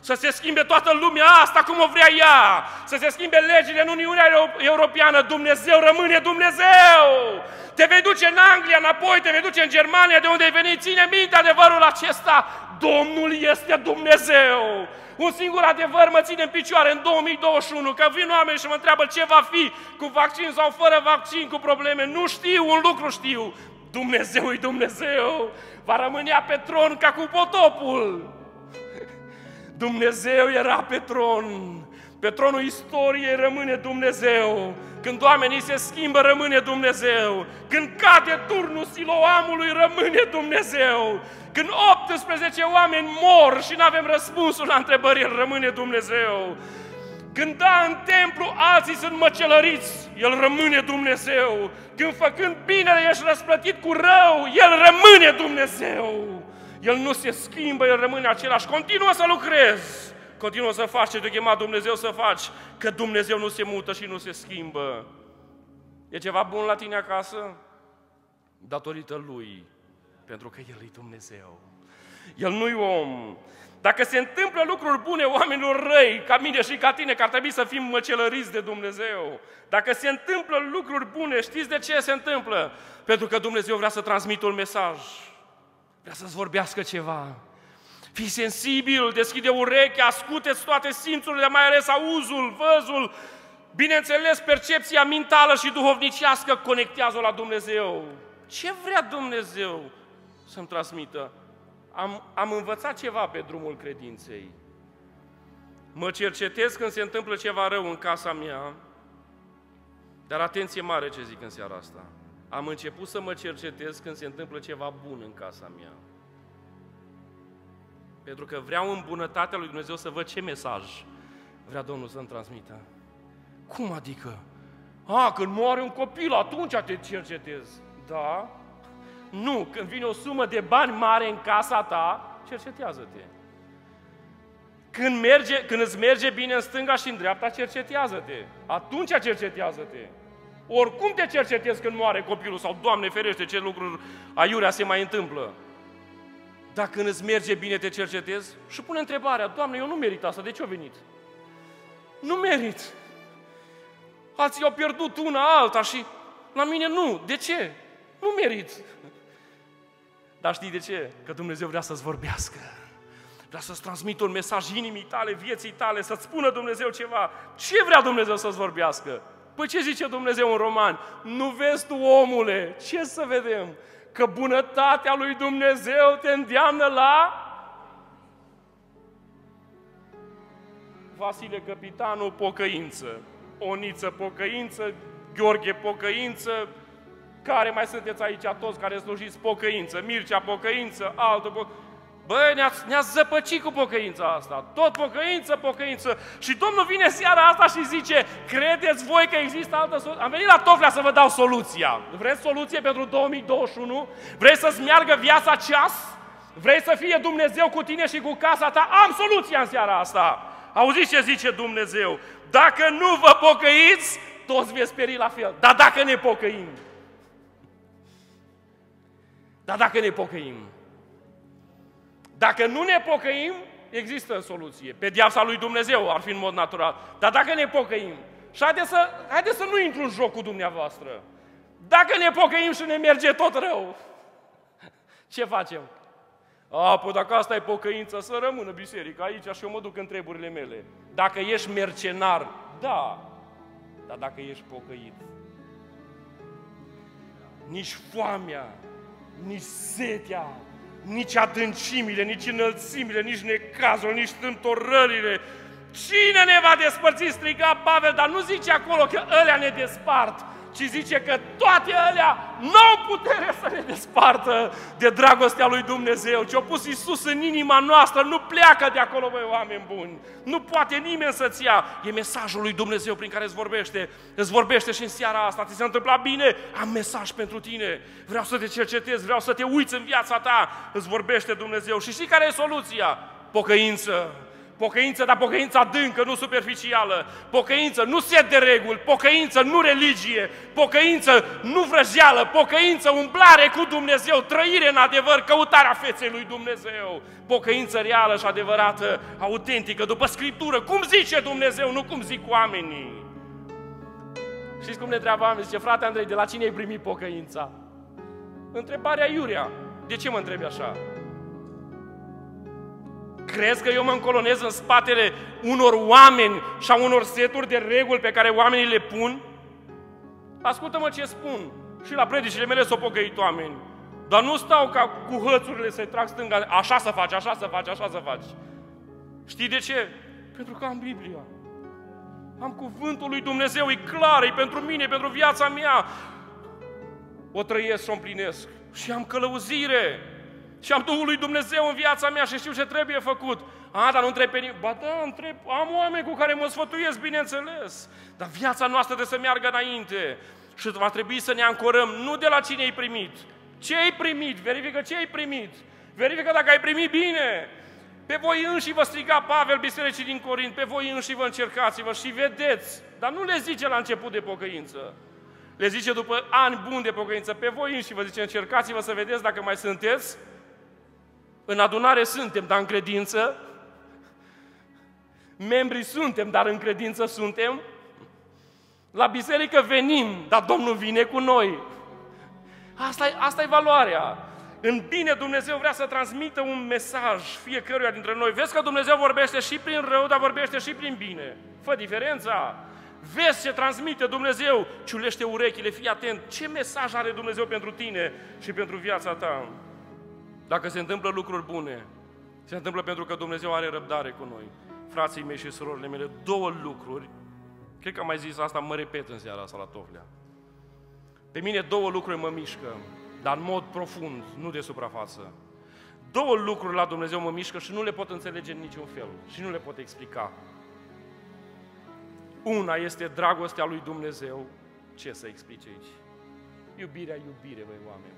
[SPEAKER 1] Să se schimbe toată lumea asta cum o vrea ea. Să se schimbe legile în Uniunea Europeană. Dumnezeu rămâne Dumnezeu. Te vei duce în Anglia înapoi, te vei duce în Germania, de unde ai venit. Ține minte adevărul acesta. Domnul este Dumnezeu. Un singur adevăr mă ține în picioare în 2021, că vin oameni și mă întreabă ce va fi, cu vaccin sau fără vaccin, cu probleme. Nu știu, un lucru știu. Dumnezeu e Dumnezeu. Va rămânea pe tron ca cu potopul. Dumnezeu era pe tron. Pe tronul istoriei rămâne Dumnezeu. Când oamenii se schimbă, rămâne Dumnezeu. Când cade turnul siloamului, rămâne Dumnezeu. Când 18 oameni mor și nu avem răspunsul la întrebări, El rămâne Dumnezeu. Când da în templu, alții sunt măcelăriți, El rămâne Dumnezeu. Când făcând binele ești răsplătit cu rău, El rămâne Dumnezeu. El nu se schimbă, El rămâne același. Continuă să lucrezi. Continuă să faci ce te chema Dumnezeu să faci, că Dumnezeu nu se mută și nu se schimbă. E ceva bun la tine acasă? Datorită Lui, pentru că El e Dumnezeu. El nu-i om. Dacă se întâmplă lucruri bune oamenilor răi, ca mine și ca tine, că ar trebui să fim măcelăriți de Dumnezeu, dacă se întâmplă lucruri bune, știți de ce se întâmplă? Pentru că Dumnezeu vrea să transmită un mesaj, vrea să-ți vorbească ceva. Fii sensibil, deschide urechea, ascultă toate simțurile, mai ales auzul, văzul, bineînțeles percepția mentală și duhovnicească conectează la Dumnezeu. Ce vrea Dumnezeu să-mi transmită? Am, am învățat ceva pe drumul credinței. Mă cercetez când se întâmplă ceva rău în casa mea, dar atenție mare ce zic în seara asta. Am început să mă cercetez când se întâmplă ceva bun în casa mea. Pentru că vreau în bunătatea lui Dumnezeu să văd ce mesaj vrea Domnul să-mi transmită. Cum adică? A, când moare un copil, atunci te cercetezi. Da? Nu, când vine o sumă de bani mare în casa ta, cercetează-te. Când, merge, când îți merge bine în stânga și în dreapta, cercetează-te. Atunci cercetează-te. Oricum te cercetezi când moare copilul sau, Doamne ferește, ce lucruri aiurea se mai întâmplă. Dacă când îți merge bine, te cercetezi și pune întrebarea, Doamne, eu nu merit asta, de ce au venit? Nu merit. Alții au pierdut una alta și la mine nu. De ce? Nu merit. Dar știi de ce? Că Dumnezeu vrea să-ți vorbească. Vrea să-ți transmită un mesaj inimii tale, vieții tale, să-ți spună Dumnezeu ceva. Ce vrea Dumnezeu să-ți vorbească? Păi ce zice Dumnezeu în roman? Nu vezi tu, omule, ce să vedem? Că bunătatea lui Dumnezeu te îndeamnă la... Vasile Capitanul, pocăință. Oniță, pocăință. Gheorghe, pocăință. Care mai sunteți aici toți care slujiți pocăință? Mircea, pocăință, altă pocăință. Bă, ne-ați, ne zăpăcit cu pocăința asta. Tot pocăință, pocăință. Și Domnul vine seara asta și zice, credeți voi că există altă soluție? Am venit la Toflea să vă dau soluția. Vreți soluție pentru 2021? Vreți să-ți meargă viața ceas? Vrei să fie Dumnezeu cu tine și cu casa ta? Am soluția în seara asta. Auziți ce zice Dumnezeu? Dacă nu vă pocăiți, toți veți speri la fel. Dar dacă ne pocăim, dar dacă ne pocăim, dacă nu ne pocăim, există soluție. Pedeapsa lui Dumnezeu ar fi în mod natural. Dar dacă ne pocăim, și haideți să, haide să nu intru în joc cu dumneavoastră. Dacă ne pocăim și ne merge tot rău, <laughs> ce facem? A, păi dacă asta e pocăință, să rămână biserica aici și eu mă duc în treburile mele. Dacă ești mercenar, da, dar dacă ești pocăit, nici foamea, nici setea, nici adâncimile, nici înălțimile, nici necazul, nici stântorările. Cine ne va despărți, striga Pavel, dar nu zice acolo că ălea ne despart, ci zice că toate alea nu au putere să ne despartă de dragostea lui Dumnezeu. Ce-a pus Iisus în inima noastră nu pleacă de acolo, voi oameni buni. Nu poate nimeni să-ți ia. E mesajul lui Dumnezeu prin care îți vorbește. Îți vorbește și în seara asta. Ți s-a întâmplat bine? Am mesaj pentru tine. Vreau să te cercetez, vreau să te uiți în viața ta. Îți vorbește Dumnezeu. Și știi care e soluția? Pocăință. Pocăință, dar pocăință adâncă, nu superficială. Pocăință, nu set de reguli. Pocăință, nu religie. Pocăință, nu vrăjeală. Pocăință, umblare cu Dumnezeu. Trăire în adevăr, căutarea feței lui Dumnezeu. Pocăință reală și adevărată, autentică, după Scriptură. Cum zice Dumnezeu, nu cum zic oamenii. Știți cum ne întreabă oamenii? Zice, frate Andrei, de la cine ai primit pocăința? Întrebarea Iuria. De ce mă întrebi așa? Crezi că eu mă încolonez în spatele unor oameni și a unor seturi de reguli pe care oamenii le pun? Ascultă-mă ce spun. Și la predicile mele s-au pocăit oameni. Dar nu stau ca cu hățurile să-i trag stânga, așa să faci, așa să faci, așa să faci. Știi de ce? Pentru că am Biblia. Am cuvântul lui Dumnezeu, e clar, e pentru mine, e pentru viața mea. O trăiesc și o împlinesc. Și am călăuzire. Și am Duhul lui Dumnezeu în viața mea și știu ce trebuie făcut. A, dar nu întreb pe nimeni. Ba da, întreb, am oameni cu care mă sfătuiesc, bineînțeles. Dar viața noastră trebuie să meargă înainte. Și va trebui să ne ancorăm nu de la cine ai primit. Ce ai primit? Verifică ce ai primit. Verifică dacă ai primit bine. Pe voi înși vă striga Pavel bisericii din Corint, pe voi înși vă încercați-vă și vedeți. Dar nu le zice la început de pocăință. Le zice după ani buni de pocăință, pe voi înși vă zice încercați-vă să vedeți dacă mai sunteți în adunare suntem, dar în credință. Membrii suntem, dar în credință suntem. La biserică venim, dar Domnul vine cu noi. Asta e, asta e valoarea. În bine Dumnezeu vrea să transmită un mesaj fiecăruia dintre noi. Vezi că Dumnezeu vorbește și prin rău, dar vorbește și prin bine. Fă diferența. Vezi ce transmite Dumnezeu, ciulește urechile, fii atent. Ce mesaj are Dumnezeu pentru tine și pentru viața ta? Dacă se întâmplă lucruri bune, se întâmplă pentru că Dumnezeu are răbdare cu noi. Frații mei și surorile mele, două lucruri, cred că am mai zis asta, mă repet în seara asta la Toflea. Pe mine două lucruri mă mișcă, dar în mod profund, nu de suprafață. Două lucruri la Dumnezeu mă mișcă și nu le pot înțelege în niciun fel și nu le pot explica. Una este dragostea lui Dumnezeu. Ce să explice aici? Iubirea, iubire, voi oameni.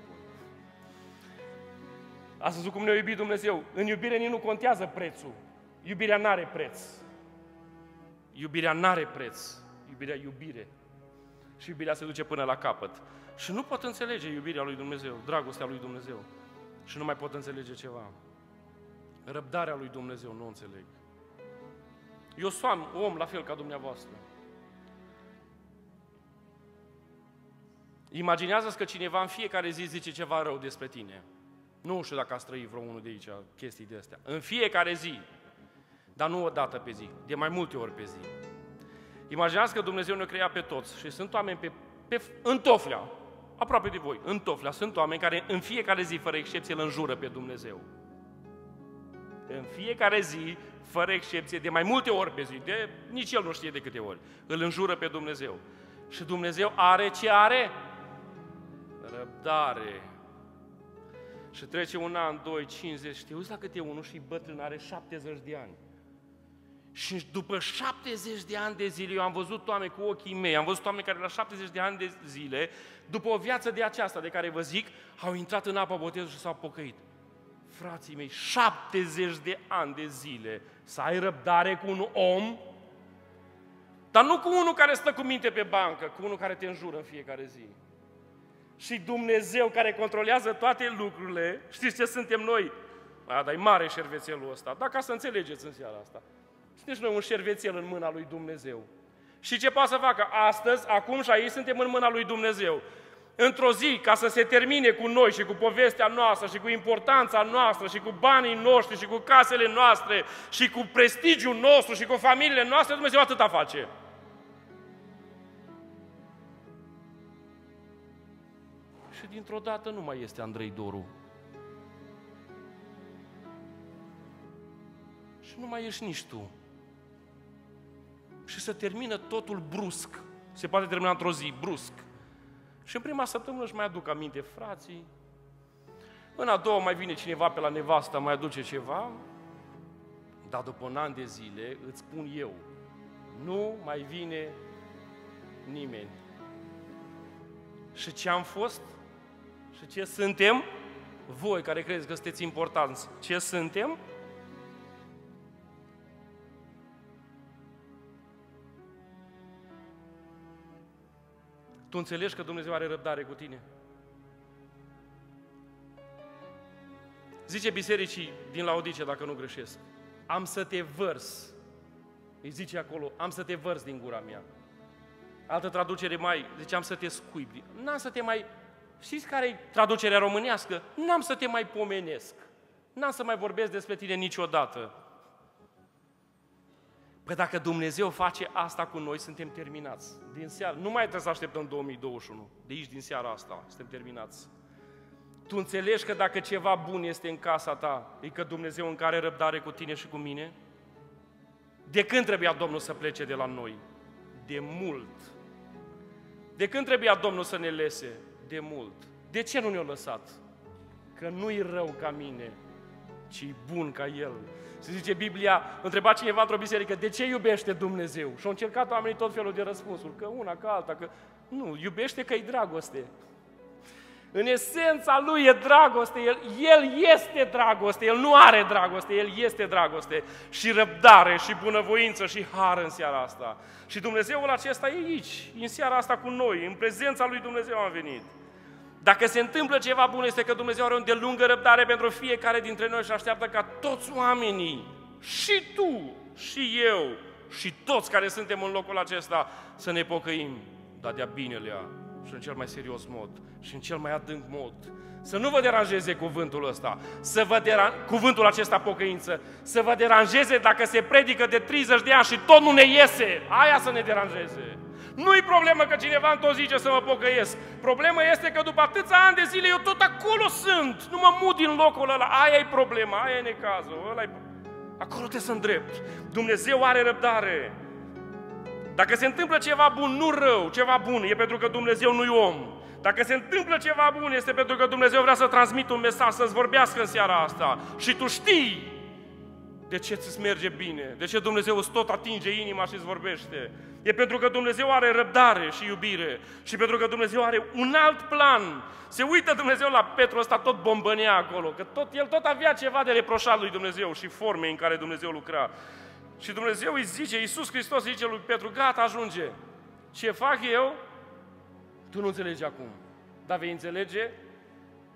[SPEAKER 1] Ați văzut cum ne-a iubit Dumnezeu? În iubire nici nu contează prețul. Iubirea n-are preț. Iubirea n-are preț. Iubirea iubire. Și iubirea se duce până la capăt. Și nu pot înțelege iubirea lui Dumnezeu, dragostea lui Dumnezeu. Și nu mai pot înțelege ceva. Răbdarea lui Dumnezeu nu o înțeleg. Eu sunt om la fel ca dumneavoastră. Imaginează-ți că cineva în fiecare zi zice ceva rău despre tine. Nu știu dacă a trăit vreo unul de aici chestii de astea. În fiecare zi. Dar nu o dată pe zi, de mai multe ori pe zi. Imaginați că Dumnezeu ne crea pe toți și sunt oameni pe, pe, în toflea, aproape de voi, în toflea. Sunt oameni care în fiecare zi, fără excepție, îl înjură pe Dumnezeu. În fiecare zi, fără excepție, de mai multe ori pe zi, de, nici el nu știe de câte ori, îl înjură pe Dumnezeu. Și Dumnezeu are ce are? Răbdare. Și trece un an, doi, 50, știu la cât e unul și bătrân, are 70 de ani. Și după 70 de ani de zile, eu am văzut oameni cu ochii mei, am văzut oameni care la 70 de ani de zile, după o viață de aceasta de care vă zic, au intrat în apă botezul și s-au pocăit. Frații mei, 70 de ani de zile să ai răbdare cu un om, dar nu cu unul care stă cu minte pe bancă, cu unul care te înjură în fiecare zi. Și Dumnezeu care controlează toate lucrurile, știți ce suntem noi? A, dar e mare șervețelul ăsta. Dacă ca să înțelegeți în seara asta. Sunteți noi un șervețel în mâna lui Dumnezeu. Și ce poate să facă? Astăzi, acum și aici suntem în mâna lui Dumnezeu. Într-o zi, ca să se termine cu noi și cu povestea noastră și cu importanța noastră și cu banii noștri și cu casele noastre și cu prestigiul nostru și cu familiile noastre, Dumnezeu atâta face. Și dintr-o dată nu mai este Andrei Doru. Și nu mai ești nici tu și se termină totul brusc. Se poate termina într-o zi, brusc. Și în prima săptămână își mai aduc aminte frații, în a doua mai vine cineva pe la nevasta, mai aduce ceva, dar după un an de zile îți spun eu, nu mai vine nimeni. Și ce am fost? Și ce suntem? Voi care credeți că sunteți importanți, ce suntem? Tu înțelegi că Dumnezeu are răbdare cu tine? Zice bisericii din Laodice, dacă nu greșesc, am să te vărs. Îi zice acolo, am să te vărs din gura mea. Altă traducere mai, zice, am să te scuipi. N-am să te mai... Știți care e traducerea românească? N-am să te mai pomenesc. N-am să mai vorbesc despre tine niciodată. Păi dacă Dumnezeu face asta cu noi, suntem terminați. Din seara, nu mai trebuie să așteptăm 2021. De aici, din seara asta, suntem terminați. Tu înțelegi că dacă ceva bun este în casa ta, e că Dumnezeu în care răbdare cu tine și cu mine? De când trebuia Domnul să plece de la noi? De mult. De când trebuia Domnul să ne lese? De mult. De ce nu ne-a lăsat? Că nu-i rău ca mine, ci bun ca El. Se zice Biblia, întreba cineva într-o biserică, de ce iubește Dumnezeu? Și au încercat oamenii tot felul de răspunsuri, că una, că alta, că... Nu, iubește că e dragoste. În esența lui e dragoste, el, el este dragoste, el nu are dragoste, el este dragoste și răbdare și bunăvoință și har în seara asta. Și Dumnezeul acesta e aici, în seara asta cu noi, în prezența lui Dumnezeu am venit. Dacă se întâmplă ceva bun, este că Dumnezeu are o îndelungă răbdare pentru fiecare dintre noi și așteaptă ca toți oamenii, și tu, și eu, și toți care suntem în locul acesta, să ne pocăim, dar de-a binelea și în cel mai serios mod și în cel mai adânc mod. Să nu vă deranjeze cuvântul ăsta, să vă deran- cuvântul acesta pocăință, să vă deranjeze dacă se predică de 30 de ani și tot nu ne iese, aia să ne deranjeze. Nu-i problemă că cineva într-o zice să mă pocăiesc. Problema este că după atâția ani de zile eu tot acolo sunt. Nu mă mut din locul ăla. Aia e problema, aia e necazul. Ăla e... Acolo te să îndrept. Dumnezeu are răbdare. Dacă se întâmplă ceva bun, nu rău, ceva bun, e pentru că Dumnezeu nu-i om. Dacă se întâmplă ceva bun, este pentru că Dumnezeu vrea să transmită un mesaj, să-ți vorbească în seara asta. Și tu știi de ce ți merge bine, de ce Dumnezeu îți tot atinge inima și îți vorbește. E pentru că Dumnezeu are răbdare și iubire și pentru că Dumnezeu are un alt plan. Se uită Dumnezeu la Petru ăsta tot bombănea acolo, că tot, el tot avea ceva de reproșat lui Dumnezeu și forme în care Dumnezeu lucra. Și Dumnezeu îi zice, Iisus Hristos zice lui Petru, gata, ajunge. Ce fac eu? Tu nu înțelegi acum, dar vei înțelege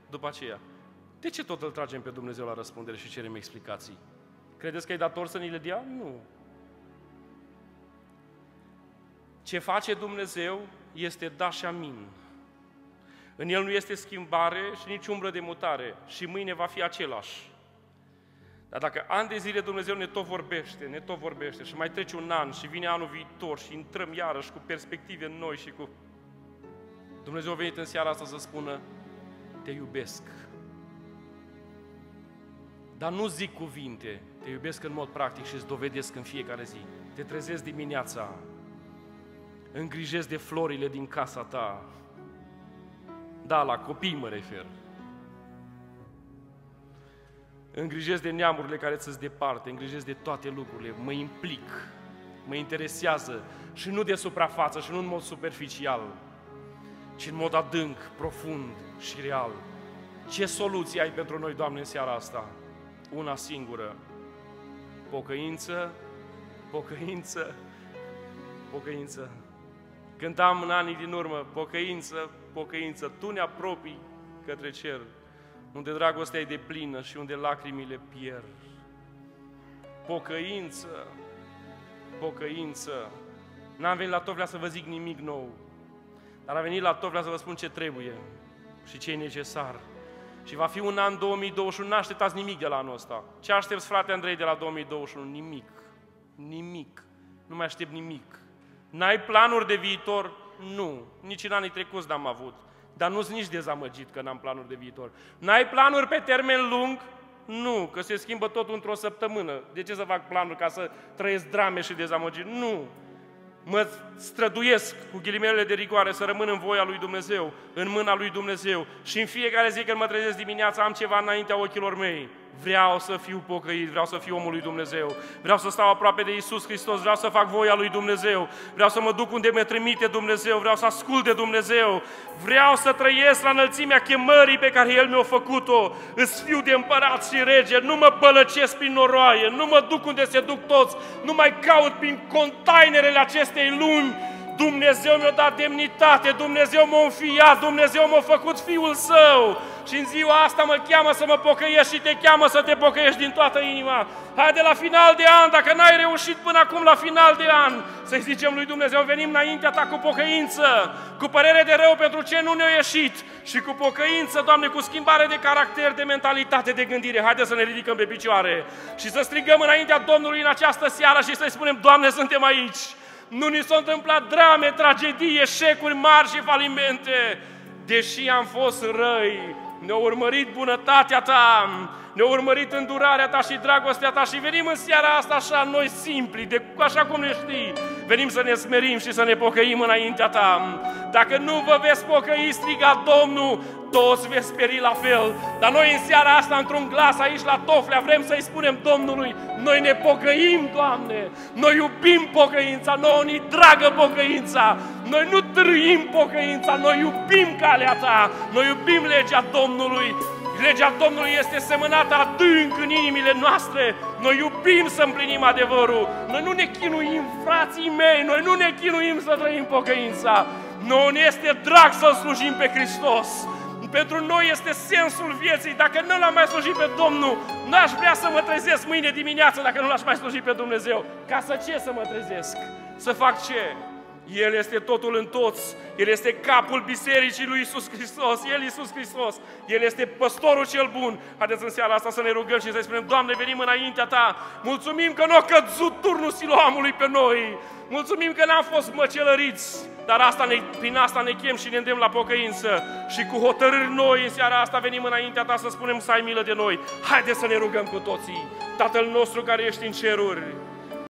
[SPEAKER 1] după aceea. De ce tot îl tragem pe Dumnezeu la răspundere și cerem explicații? Credeți că e dator să ni le dea? Nu. Ce face Dumnezeu este da și amin. În El nu este schimbare și nici umbră de mutare și mâine va fi același. Dar dacă ani de zile Dumnezeu ne tot vorbește, ne tot vorbește și mai trece un an și vine anul viitor și intrăm iarăși cu perspective noi și cu... Dumnezeu a venit în seara asta să spună, te iubesc. Dar nu zic cuvinte, te iubesc în mod practic și îți dovedesc în fiecare zi. Te trezesc dimineața, îngrijesc de florile din casa ta. Da, la copii mă refer. Îngrijesc de neamurile care ți departe, îngrijesc de toate lucrurile, mă implic, mă interesează și nu de suprafață și nu în mod superficial, ci în mod adânc, profund și real. Ce soluție ai pentru noi, Doamne, în seara asta? Una singură. Pocăință, pocăință, pocăință. Cântam în anii din urmă, pocăință, pocăință, tu ne apropii către cer, unde dragostea e de plină și unde lacrimile pierd. Pocăință, pocăință. N-am venit la tot vrea să vă zic nimic nou, dar am venit la tot vrea să vă spun ce trebuie și ce e necesar. Și va fi un an 2021, nu așteptați nimic de la anul ăsta. Ce aștepți, frate Andrei, de la 2021? Nimic. Nimic. Nu mai aștept nimic. N-ai planuri de viitor? Nu. Nici în anii trecuți n-am avut. Dar nu sunt nici dezamăgit că n-am planuri de viitor. N-ai planuri pe termen lung? Nu, că se schimbă totul într-o săptămână. De ce să fac planuri ca să trăiesc drame și dezamăgiri? Nu mă străduiesc cu ghilimelele de rigoare să rămân în voia lui Dumnezeu, în mâna lui Dumnezeu și în fiecare zi când mă trezesc dimineața am ceva înaintea ochilor mei. Vreau să fiu pocăit, vreau să fiu omul lui Dumnezeu, vreau să stau aproape de Isus Hristos, vreau să fac voia lui Dumnezeu, vreau să mă duc unde mă trimite Dumnezeu, vreau să ascult de Dumnezeu, vreau să trăiesc la înălțimea chemării pe care El mi-a făcut-o, îți fiu de împărat și rege, nu mă bălăcesc prin noroaie, nu mă duc unde se duc toți, nu mai caut prin containerele acestei lumi, Dumnezeu mi-a dat demnitate, Dumnezeu m-a înfiat, Dumnezeu m-a făcut Fiul Său. Și în ziua asta mă cheamă să mă pocăiești și te cheamă să te pocăiești din toată inima. Haide la final de an, dacă n-ai reușit până acum la final de an, să-i zicem lui Dumnezeu, venim înaintea ta cu pocăință, cu părere de rău pentru ce nu ne-a ieșit și cu pocăință, Doamne, cu schimbare de caracter, de mentalitate, de gândire. Haide să ne ridicăm pe picioare și să strigăm înaintea Domnului în această seară și să-i spunem, Doamne, suntem aici. Nu ni s-au întâmplat drame, tragedii, eșecuri mari și falimente. Deși am fost răi, ne-a urmărit bunătatea Ta, ne-a urmărit îndurarea Ta și dragostea Ta și venim în seara asta așa noi simpli, de, așa cum ne știi, venim să ne smerim și să ne pocăim înaintea Ta. Dacă nu vă veți pocăi, striga Domnul, toți veți speri la fel. Dar noi în seara asta, într-un glas aici la Toflea, vrem să-i spunem Domnului, noi ne pocăim, Doamne, noi iubim pocăința, nouă ni dragă pocăința, noi nu trăim pocăința, noi iubim calea Ta, noi iubim legea Domnului, Legea Domnului este semănată adânc în inimile noastre. Noi iubim să împlinim adevărul. Noi nu ne chinuim, frații mei, noi nu ne chinuim să trăim pocăința. Noi ne este drag să slujim pe Hristos. Pentru noi este sensul vieții. Dacă nu l-am mai slujit pe Domnul, nu aș vrea să mă trezesc mâine dimineață dacă nu l-aș mai sluji pe Dumnezeu. Ca să ce să mă trezesc? Să fac ce? El este totul în toți. El este capul bisericii lui Isus Hristos. El Isus Hristos. El este păstorul cel bun. Haideți în seara asta să ne rugăm și să-i spunem, Doamne, venim înaintea Ta. Mulțumim că nu a căzut turnul siloamului pe noi. Mulțumim că n-am fost măcelăriți. Dar asta ne, prin asta ne chem și ne îndemn la pocăință. Și cu hotărâri noi în seara asta venim înaintea Ta să spunem să ai milă de noi. Haideți să ne rugăm cu toții. Tatăl nostru care ești în ceruri,